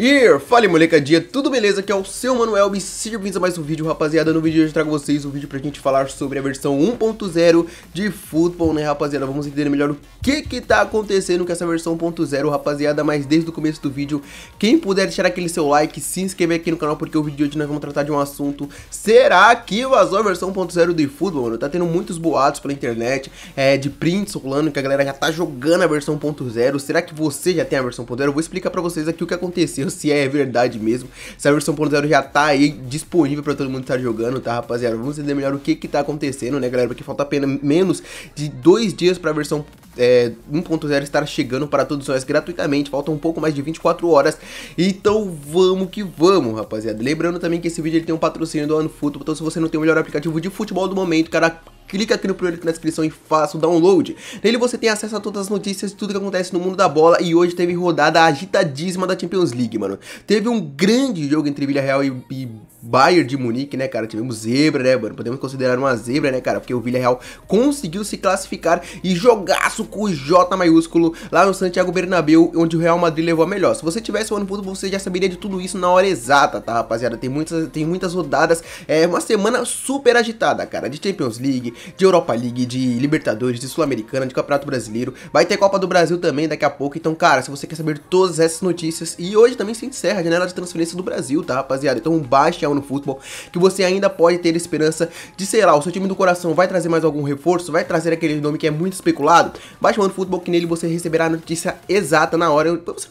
E fala molecadinha, tudo beleza? Aqui é o seu Manuel e sejam bem-vindos a mais um vídeo, rapaziada. No vídeo de hoje eu trago vocês um vídeo pra gente falar sobre a versão 1.0 de futebol, né, rapaziada? Vamos entender melhor o que que tá acontecendo com essa versão 1.0, rapaziada. Mas desde o começo do vídeo, quem puder deixar aquele seu like, se inscrever aqui no canal, porque o vídeo de hoje nós vamos tratar de um assunto. Será que vazou a versão 1.0 de futebol, mano? Tá tendo muitos boatos pela internet, é, de prints rolando, que a galera já tá jogando a versão 1.0. Será que você já tem a versão 1.0? Eu vou explicar pra vocês aqui o que aconteceu se é verdade mesmo. Se a versão 1.0 já tá aí disponível pra todo mundo estar jogando, tá, rapaziada? Vamos entender melhor o que que tá acontecendo, né, galera? Porque falta apenas menos de dois dias pra versão é, 1.0 estar chegando para todos nós gratuitamente. Faltam um pouco mais de 24 horas. Então vamos que vamos, rapaziada. Lembrando também que esse vídeo ele tem um patrocínio do OneFootball. Então se você não tem o melhor aplicativo de futebol do momento, cara clica aqui no primeiro link na descrição e faça o download. Nele você tem acesso a todas as notícias de tudo que acontece no mundo da bola e hoje teve rodada agitadíssima da Champions League, mano. Teve um grande jogo entre Villarreal e, e Bayern de Munique, né, cara? Tivemos zebra, né, mano? Podemos considerar uma zebra, né, cara? Porque o Villarreal conseguiu se classificar e jogaço com J maiúsculo lá no Santiago Bernabéu, onde o Real Madrid levou a melhor. Se você tivesse o ano futuro, você já saberia de tudo isso na hora exata, tá, rapaziada? Tem muitas, tem muitas rodadas, é uma semana super agitada, cara, de Champions League, de Europa League, de Libertadores, de Sul-Americana, de Campeonato Brasileiro. Vai ter Copa do Brasil também daqui a pouco. Então, cara, se você quer saber todas essas notícias, e hoje também se encerra a janela de transferência do Brasil, tá, rapaziada? Então, baixe no futebol que você ainda pode ter esperança de, sei lá, o seu time do coração vai trazer mais algum reforço, vai trazer aquele nome que é muito especulado. Baixe o no futebol que nele você receberá a notícia exata na hora. Você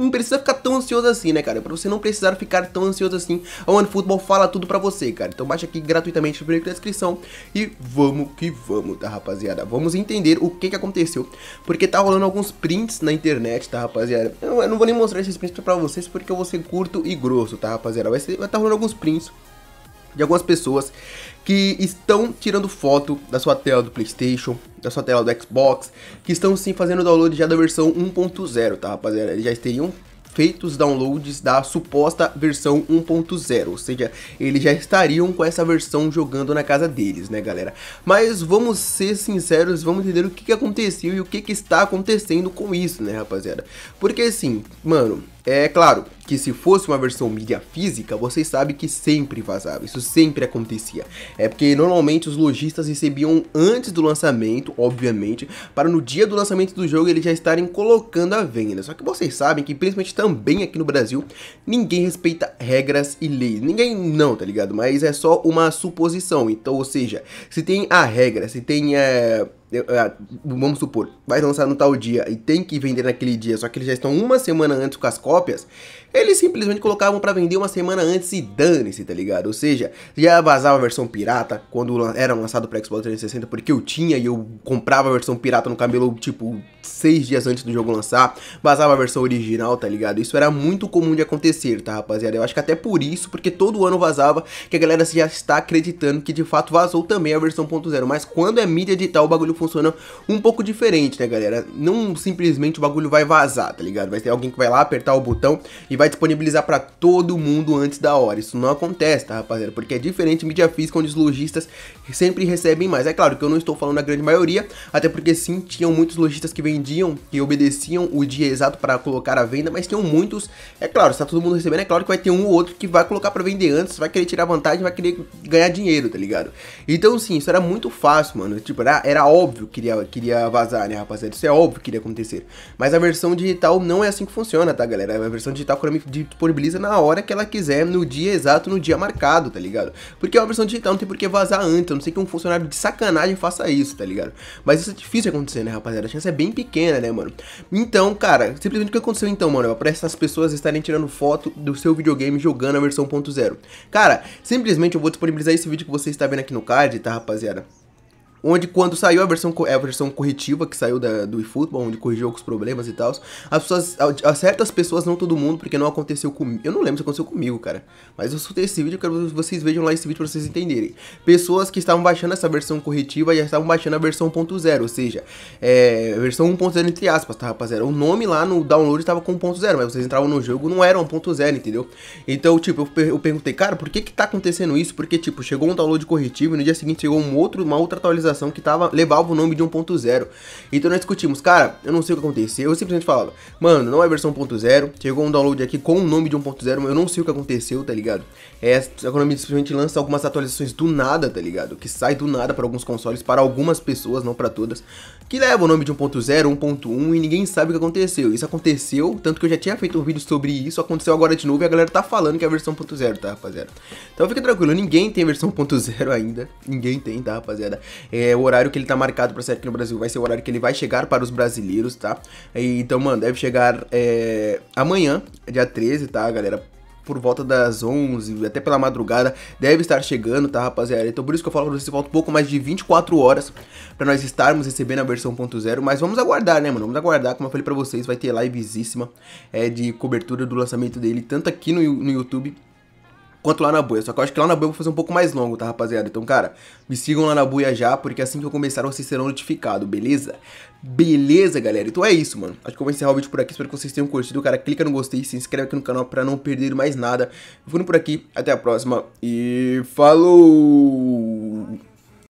não precisa ficar tão ansioso assim, né, cara? Pra você não precisar ficar tão ansioso assim, a OneFootball fala tudo pra você, cara. Então baixa aqui gratuitamente no link da descrição e vamos que vamos, tá, rapaziada? Vamos entender o que que aconteceu, porque tá rolando alguns prints na internet, tá, rapaziada? Eu, eu não vou nem mostrar esses prints pra vocês porque eu vou ser curto e grosso, tá, rapaziada? Vai, ser, vai tá rolando alguns prints de algumas pessoas que estão tirando foto da sua tela do Playstation, da sua tela do Xbox, que estão sim fazendo download já da versão 1.0, tá rapaziada? Eles já teriam feito os downloads da suposta versão 1.0, ou seja, eles já estariam com essa versão jogando na casa deles, né galera? Mas vamos ser sinceros, vamos entender o que, que aconteceu e o que, que está acontecendo com isso, né rapaziada? Porque assim, mano, é claro que se fosse uma versão mídia física, vocês sabem que sempre vazava, isso sempre acontecia. É porque normalmente os lojistas recebiam antes do lançamento, obviamente, para no dia do lançamento do jogo eles já estarem colocando a venda. Só que vocês sabem que principalmente também aqui no Brasil, ninguém respeita regras e leis. Ninguém não, tá ligado? Mas é só uma suposição. Então, ou seja, se tem a regra, se tem é, vamos supor, vai lançar no tal dia e tem que vender naquele dia, só que eles já estão uma semana antes com as cópias, eles simplesmente colocavam para vender uma semana antes e dane-se, tá ligado? Ou seja, já vazava a versão pirata quando era lançado para Xbox 360, porque eu tinha e eu comprava a versão pirata no cabelo, tipo, seis dias antes do jogo lançar, vazava a versão original, tá ligado? Isso era muito comum de acontecer, tá, rapaziada? Eu acho que até por isso, porque todo ano vazava, que a galera já está acreditando que de fato vazou também a versão .0, mas quando é mídia digital o bagulho funciona um pouco diferente, né, galera? Não simplesmente o bagulho vai vazar, tá ligado? Vai ter alguém que vai lá apertar o botão e vai disponibilizar para todo mundo antes da hora. Isso não acontece, tá, rapaziada? Porque é diferente mídia física, onde os lojistas sempre recebem mais. É claro que eu não estou falando da grande maioria, até porque sim, tinham muitos lojistas que vendiam e obedeciam o dia exato para colocar a venda, mas tinham muitos, é claro, está todo mundo recebendo, é claro que vai ter um ou outro que vai colocar para vender antes, vai querer tirar vantagem, vai querer ganhar dinheiro, tá ligado? Então sim, isso era muito fácil, mano. Tipo, era, era óbvio que iria, que iria vazar, né, rapaziada? Isso é óbvio que iria acontecer. Mas a versão digital não é assim que funciona, tá, galera? A versão digital, quando disponibiliza na hora que ela quiser, no dia exato, no dia marcado, tá ligado? Porque é uma versão digital, não tem por que vazar antes, a não sei que um funcionário de sacanagem faça isso, tá ligado? Mas isso é difícil de acontecer, né, rapaziada? A chance é bem pequena, né, mano? Então, cara, simplesmente o que aconteceu então, mano? É pra essas pessoas estarem tirando foto do seu videogame jogando a versão 1.0. Cara, simplesmente eu vou disponibilizar esse vídeo que você está vendo aqui no card, tá, rapaziada? Onde quando saiu a versão, é a versão corretiva que saiu da, do eFootball, onde corrigiu alguns problemas e tal, as pessoas, a, a certas pessoas, não todo mundo, porque não aconteceu comigo, eu não lembro se aconteceu comigo, cara, mas eu soltei esse vídeo, eu quero que vocês vejam lá esse vídeo pra vocês entenderem. Pessoas que estavam baixando essa versão corretiva já estavam baixando a versão 1.0, ou seja, é, versão 1.0 entre aspas, tá rapaziada, o nome lá no download estava com 1.0, mas vocês entravam no jogo, não era 1.0, entendeu? Então, tipo, eu, eu perguntei, cara, por que que tá acontecendo isso? Porque, tipo, chegou um download corretivo e no dia seguinte chegou um outro, uma outra atualização atualização que tava, levava o nome de 1.0. Então nós discutimos, cara, eu não sei o que aconteceu, eu simplesmente falava, mano, não é versão 1.0, chegou um download aqui com o nome de 1.0, eu não sei o que aconteceu, tá ligado? É, a Konami simplesmente lança algumas atualizações do nada, tá ligado? Que sai do nada para alguns consoles, para algumas pessoas, não para todas, que leva o nome de 1.0, 1.1 e ninguém sabe o que aconteceu. Isso aconteceu, tanto que eu já tinha feito um vídeo sobre isso, aconteceu agora de novo e a galera tá falando que é a versão 1.0, tá, rapaziada? Então fica tranquilo, ninguém tem versão 1.0 ainda, ninguém tem, tá, rapaziada? É, o horário que ele tá marcado pra sair aqui no Brasil vai ser o horário que ele vai chegar para os brasileiros, tá? E, então, mano, deve chegar é, amanhã, dia 13, tá, galera? por volta das 11, até pela madrugada, deve estar chegando, tá, rapaziada? Então por isso que eu falo pra vocês, falta um pouco mais de 24 horas pra nós estarmos recebendo a versão 1.0, mas vamos aguardar, né, mano? Vamos aguardar, como eu falei pra vocês, vai ter livezíssima é, de cobertura do lançamento dele, tanto aqui no, no YouTube quanto lá na Buia. Só que eu acho que lá na Buia eu vou fazer um pouco mais longo, tá, rapaziada? Então, cara, me sigam lá na Buia já, porque assim que eu começar vocês serão notificados, beleza? Beleza, galera? Então é isso, mano. Acho que eu vou encerrar o vídeo por aqui. Espero que vocês tenham curtido. Cara, clica no gostei, se inscreve aqui no canal pra não perder mais nada. Vou por aqui. Até a próxima e falou!